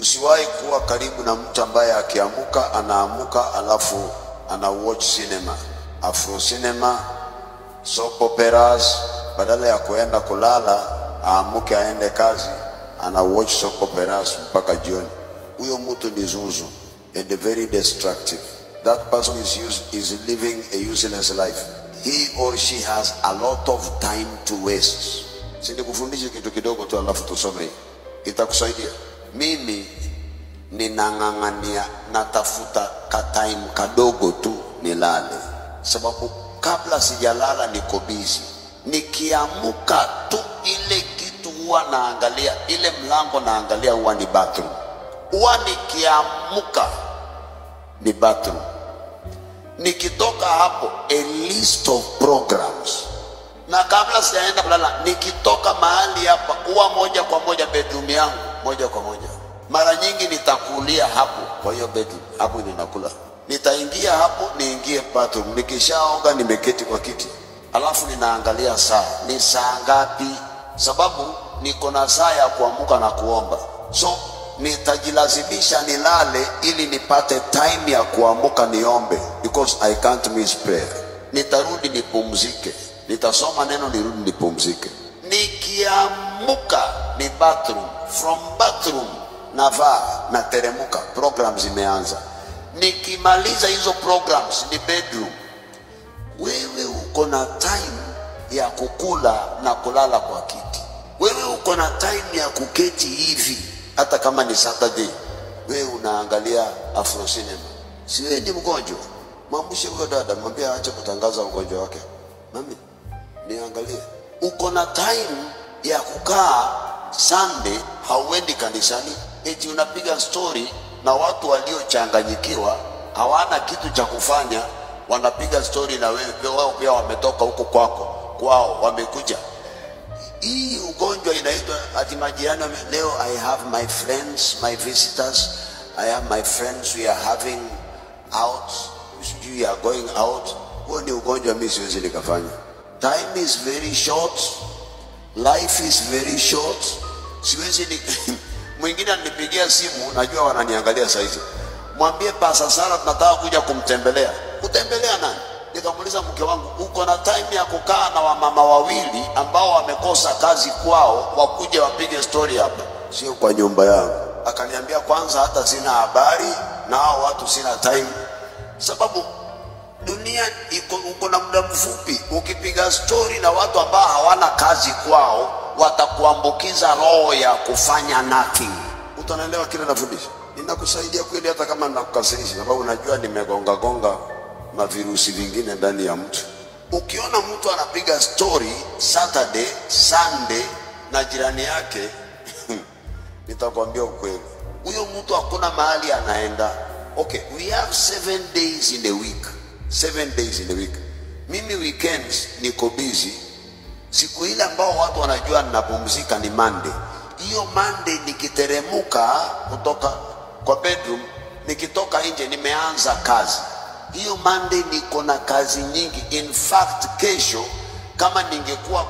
Usiwahi kuwa karibu na mtu ambaye akiamuka anaamuka alafu ana watch cinema, afro cinema, soap operas, badala ya kuenda kulala aamuke aende kazi, ana watch soap operas mpaka jioni. Huyo mtu ni zuzu and very destructive. That person is, use, is living a useless life. He or she has a lot of time to waste. Sindi kufundisha kitu kidogo tu alafu tusome. Itakusaidia. Mimi ninang'ang'ania natafuta ka time kadogo tu nilale, sababu kabla sijalala niko busy. Nikiamuka tu ile kitu huwa naangalia, ile mlango naangalia huwa ni bathroom, huwa nikiamuka ni bathroom. Nikitoka hapo a list of programs, na kabla sijaenda kulala, nikitoka mahali hapa huwa moja kwa moja bedroom yangu, moja kwa moja. Mara nyingi nitakulia hapo, kwa hiyo bedroom hapo ninakula. Nitaingia hapo, niingie bathroom. Nikishaoga nimeketi kwa kiti, alafu ninaangalia saa, ni saa ngapi? Sababu niko na saa ya kuamuka na kuomba, so nitajilazimisha nilale ili nipate time ya kuamuka niombe, because I can't miss prayer. Nitarudi nipumzike, nitasoma neno, nirudi nipumzike. Nikiamuka ni bathroom, from bathroom navaa nateremuka, program zimeanza. Nikimaliza hizo programs ni bedroom. Wewe uko na time ya kukula na kulala kwa kiti, wewe uko na time ya kuketi hivi, hata kama ni Saturday, wewe unaangalia afro cinema. Si wewe ni mgonjwa? Mwambushe huyo dada, mwambie aache kutangaza ugonjwa wake. Mami, niangalie, uko na time ya kukaa Sunday, hauendi kanisani, eti unapiga stori na watu waliochanganyikiwa, hawana kitu cha kufanya, wanapiga stori na wewe, wao pia wametoka huko kwako kwao, wamekuja. Hii ugonjwa inaitwa ati majirani leo I have my friends, my visitors, I have my friends, we are having out, sijui are going out. Huo ni ugonjwa mimi siwezi nikafanya. Time is very short, life is very short. Siwezi ni mwingine anipigia simu, najua wananiangalia saa hizi, mwambie Pasa Sara tunataka kuja kumtembelea. Kutembelea nani? Nikamuuliza mke wangu, uko na time ya kukaa na wamama wawili ambao wamekosa kazi kwao, wakuja wapige story hapa, sio kwa nyumba yangu. Akaniambia kwanza, hata sina habari na hao watu, sina time, sababu dunia iko uko na muda mfupi. Ukipiga stori na watu ambao hawana kazi kwao, watakuambukiza roho ya kufanya nothing. Utanaelewa kile nafundisha, ninakusaidia kweli, hata kama nakukasirisha, sababu najua nimegonga gonga mavirusi vingine ndani ya mtu. Ukiona mtu anapiga stori Saturday, Sunday na jirani yake nitakwambia ukweli, huyo mtu hakuna mahali anaenda. Okay, we have seven days in a week, seven days in a week. Mimi weekends niko busy. Siku ile ambao watu wanajua ninapumzika ni Monday. Hiyo Monday nikiteremuka kutoka kwa bedroom, nikitoka nje nimeanza kazi. Hiyo Monday niko na kazi nyingi. In fact, kesho kama ningekuwa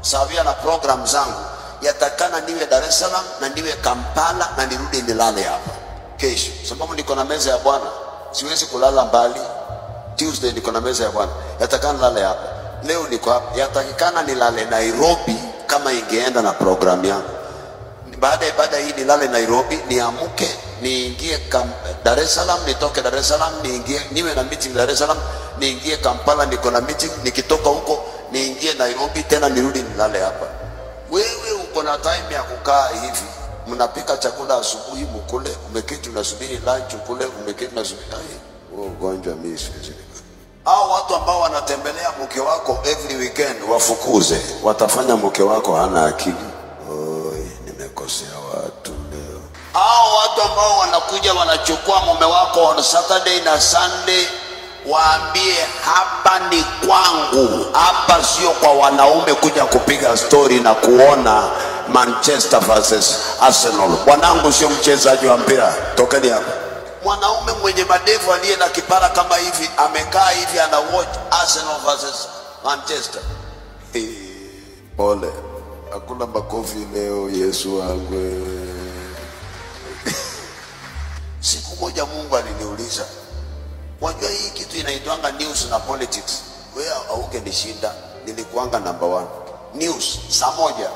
sawia na program zangu, yatakana niwe Dar es Salaam na niwe Kampala na nirudi nilale hapa kesho, sababu niko na meza ya Bwana, siwezi kulala mbali. Tuesday niko na meza ya Bwana, yatakana lale hapa. Leo niko hapa, yatakikana nilale Nairobi kama ingeenda na program yangu. Baada ya ibada hii nilale Nairobi, niamke niingie Dar es Salaam, nitoke Dar es Salaam niingie, niwe na meeting Dar es Salaam, niingie Kampala, niko na meeting. Nikitoka huko niingie Nairobi tena nirudi nilale hapa. Wewe uko na time ya kukaa hivi, mnapika chakula asubuhi, mkule, umeketi unasubiri lunch, ukule, umeketi unasubiri. Ugonjwa mimi siwezi hao watu ambao wanatembelea mke wako every weekend wafukuze, watafanya mke wako hana akili. Oi, nimekosea watu leo. Au watu ambao wanakuja wanachukua mume wako on Saturday na Sunday, waambie hapa ni kwangu, hapa sio kwa wanaume kuja kupiga stori na kuona Manchester versus Arsenal. Wanangu sio mchezaji wa mpira, tokeni hapa mwanaume mwenye madevu aliye na kipara kama hivi amekaa hivi ana watch Arsenal versus Manchester. Eh, Pole, hakuna makofi leo, Yesu wangu. Siku moja Mungu aliniuliza, wajua hii kitu inaitwanga news na politics, wewe auke nishinda. nilikuanga number one. News saa moja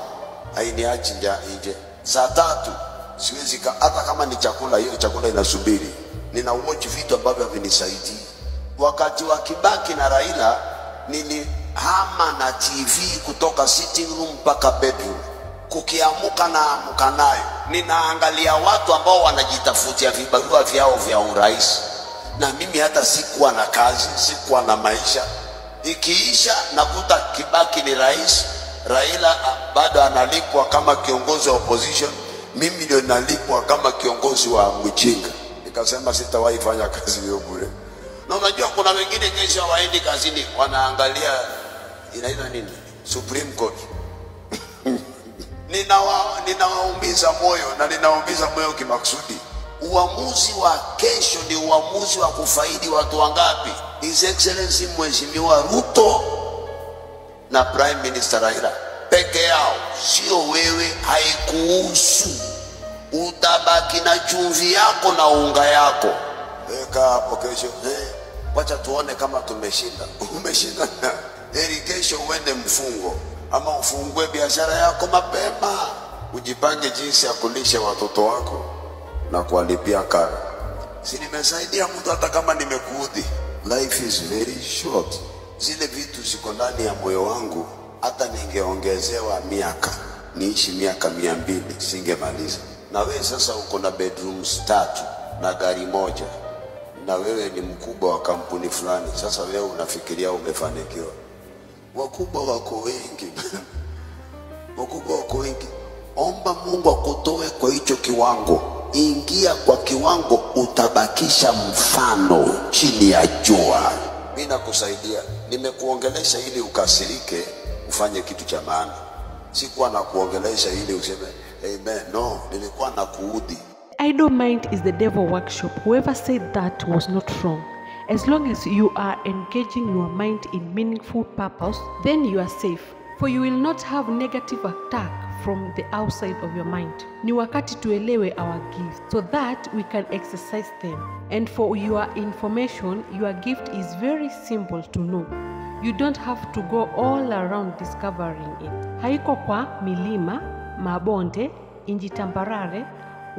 hainiachi nje, saa tatu siwezi hata kama ni chakula, hiyo chakula inasubiri, nina watch vitu ambavyo havinisaidii. Wakati wa Kibaki na Raila nilihama na TV kutoka sitting room mpaka bedroom. Kukiamuka na amuka nayo, ninaangalia watu ambao wanajitafutia vibarua vyao vya urais, na mimi hata sikuwa na kazi, sikuwa na maisha. Ikiisha nakuta Kibaki ni rais, Raila ah, bado analipwa kama kiongozi wa opposition, mimi ndio nalipwa kama kiongozi wa mjinga. Nikasema sitawahi fanya kazi hiyo bure. Na unajua kuna wengine kesho hawaendi kazini, wanaangalia inaitwa nini, Supreme Court ninawa ninawaumiza moyo na ninawaumiza moyo kimakusudi. Uamuzi wa kesho ni uamuzi wa kufaidi watu wangapi? His Excellency Mheshimiwa Ruto na Prime Minister Raila peke yao, sio wewe, haikuhusu. Utabaki na chumvi yako na unga yako. Weka hapo kesho, eh, wacha tuone kama tumeshinda. Umeshinda, heri kesho uende mfungo ama ufungue biashara yako mapema, ujipange jinsi ya kulisha watoto wako na kuwalipia karo. Si nimesaidia mtu hata kama nimekuudhi. Life is very short. Zile vitu ziko ndani ya moyo wangu, hata ningeongezewa miaka niishi miaka mia mbili singemaliza. Na wewe sasa uko na bedrooms tatu na gari moja, na wewe ni mkubwa wa kampuni fulani. Sasa wewe unafikiria umefanikiwa? Wakubwa wako wengi, wakubwa wako wengi. Omba Mungu akutoe kwa hicho kiwango, ingia kwa kiwango, utabakisha mfano chini ya jua. Mi nakusaidia, nimekuongelesha ili ukasirike, ufanye kitu cha maana. Sikuwa na kuongelesha ili useme amen. No, nilikuwa na kuudhi. Idle mind is the devil workshop. Whoever said that was not wrong. As long as you are engaging your mind in meaningful purpose, then you are safe. For you will not have negative attack from the outside of your mind. Ni wakati tuelewe our gifts so that we can exercise them. And for your information, your gift is very simple to know. You don't have to go all around discovering it. Haiko kwa milima, mabonde, inji tambarare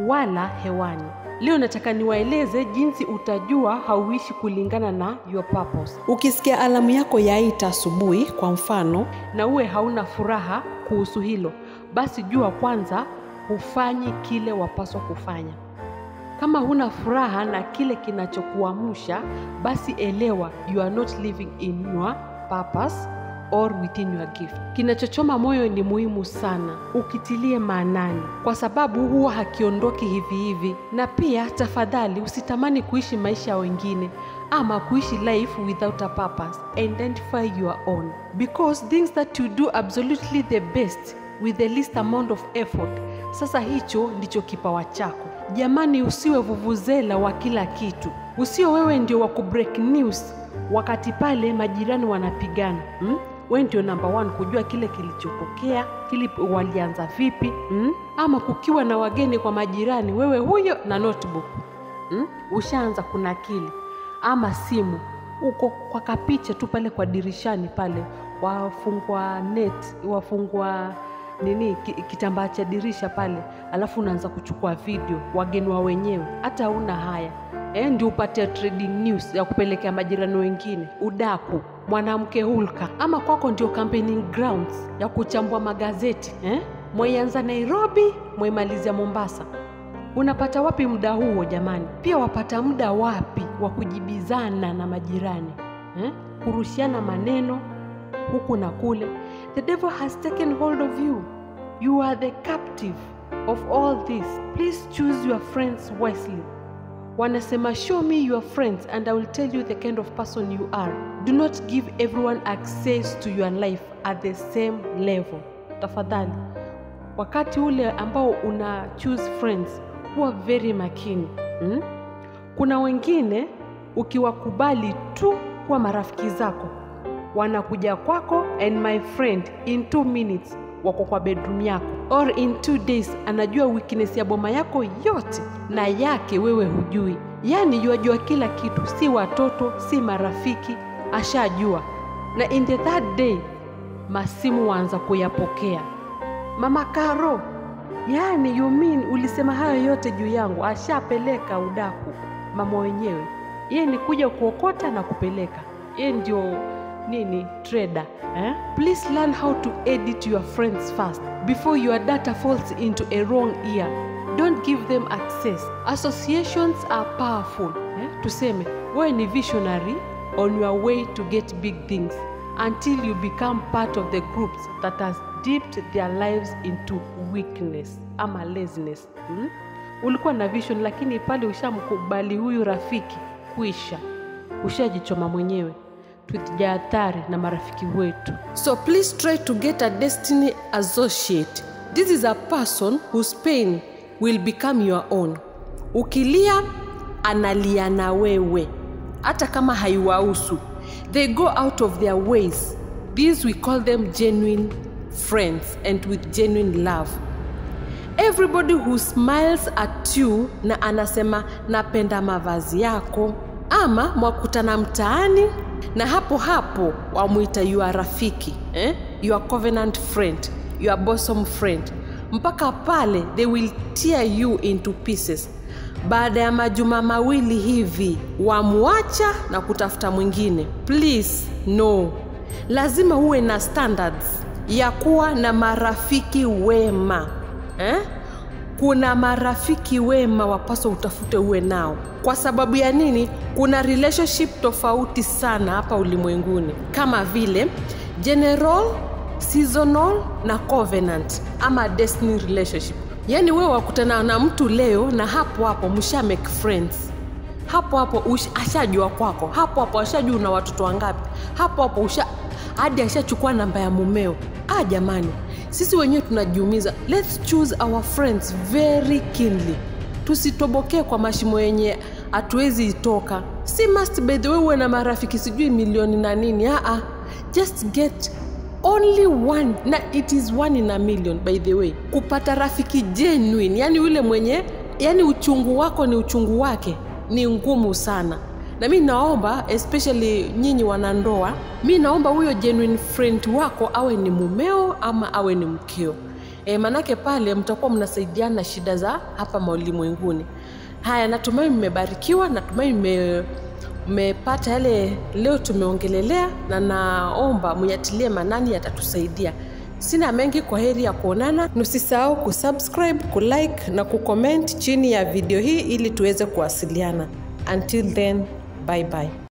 wala hewani. Leo nataka niwaeleze jinsi utajua hauishi kulingana na your purpose. Ukisikia alamu yako yaita asubuhi kwa mfano, na uwe hauna furaha kuhusu hilo, basi jua kwanza hufanyi kile wapaswa kufanya. Kama huna furaha na kile kinachokuamsha, basi elewa you are not living in your purpose or within your gift. Kinachochoma moyo ni muhimu sana, ukitilie maanani, kwa sababu huwa hakiondoki hivi hivi. Na pia tafadhali, usitamani kuishi maisha wengine ama kuishi life without a purpose. Identify your own because things that you do absolutely the best with the least amount of effort. Sasa hicho ndicho kipawa chako. Jamani, usiwe vuvuzela wa kila kitu, usio wewe ndio wa kubreak news wakati pale majirani wanapigana hmm? We ndio namba one kujua kile kilichotokea kili walianza vipi mm? ama kukiwa na wageni kwa majirani wewe huyo na notebook mm? ushaanza kuna akili ama simu uko kwa kapicha tu pale kwa dirishani pale wafungwa net wafungwa nini ki- kitambaa cha dirisha pale alafu unaanza kuchukua video wageni wa wenyewe hata hauna haya eh, ndio upate trading news ya kupelekea majirani wengine udaku mwanamke hulka ama kwako ndio campaigning grounds ya kuchambua magazeti eh? mwaianza nairobi mwaimalizia mombasa. Unapata wapi muda huo jamani? Pia wapata muda wapi wa kujibizana na majirani eh? kurushiana maneno huku na kule. The devil has taken hold of you. You are the captive of all this. Please choose your friends wisely wanasema show me your friends and i will tell you the kind of person you are. Do not give everyone access to your life at the same level. Tafadhali wakati ule ambao una choose friends huwa very makini. Hmm? kuna wengine ukiwakubali tu kuwa marafiki zako wanakuja kwako and my friend in two minutes wako kwa bedroom yako. Or in two days anajua weakness ya boma yako yote na yake wewe hujui. Yaani yuajua kila kitu si watoto si marafiki ashajua. Na in the third day masimu waanza kuyapokea. Mama karo yaani you mean ulisema hayo yote juu yangu ashapeleka udaku. Mama wenyewe yeye ni kuja kuokota na kupeleka. Yeye ndio nini trader eh? please learn how to edit your friends first before your data falls into a wrong ear don't give them access associations are powerful eh? tuseme wewe ni visionary on your way to get big things until you become part of the groups that has dipped their lives into weakness ama laziness hmm? ulikuwa na vision lakini pale ushamkubali huyu rafiki kuisha ushajichoma mwenyewe tujihadhari na marafiki wetu. So please try to get a destiny associate. This is a person whose pain will become your own. Ukilia analia na wewe. Hata kama haiwahusu they go out of their ways. These we call them genuine friends and with genuine love. Everybody who smiles at you na anasema napenda mavazi yako ama mwakutana mtaani na hapo hapo wamwita your rafiki eh? your covenant friend your bosom friend mpaka pale they will tear you into pieces baada ya majuma mawili hivi wamwacha na kutafuta mwingine please no lazima uwe na standards ya kuwa na marafiki wema eh? Kuna marafiki wema wapaswa utafute uwe nao. Kwa sababu ya nini? Kuna relationship tofauti sana hapa ulimwenguni. Kama vile general seasonal na covenant ama destiny relationship. Yaani wewe wakutana na mtu leo na hapo hapo msha make friends. Hapo hapo ashajua kwako. Hapo hapo ashajua una watoto wangapi. Hapo hapo usha hadi ashachukua namba ya mumeo. Ah jamani sisi wenyewe tunajiumiza. Let's choose our friends very keenly. Tusitobokee kwa mashimo yenye hatuwezi itoka. Si must by the way uwe na marafiki sijui milioni na nini. Aa just get only one na it is one in a million by the way. Kupata rafiki genuine yani yule mwenye yani uchungu wako ni uchungu wake. Ni ngumu sana na mi naomba especially nyinyi wanandoa mi naomba huyo genuine friend wako awe ni mumeo ama awe ni mkeo. E, manake pale mtakuwa mnasaidiana shida za hapa maulimwenguni. Haya natumai mmebarikiwa natumai mme mmepata yale leo tumeongelelea na naomba muyatilie manani yatatusaidia. Sina mengi kwa heri ya kuonana. Nusisahau kusubscribe kulike na kucomment chini ya video hii ili tuweze kuwasiliana. Until then bye bye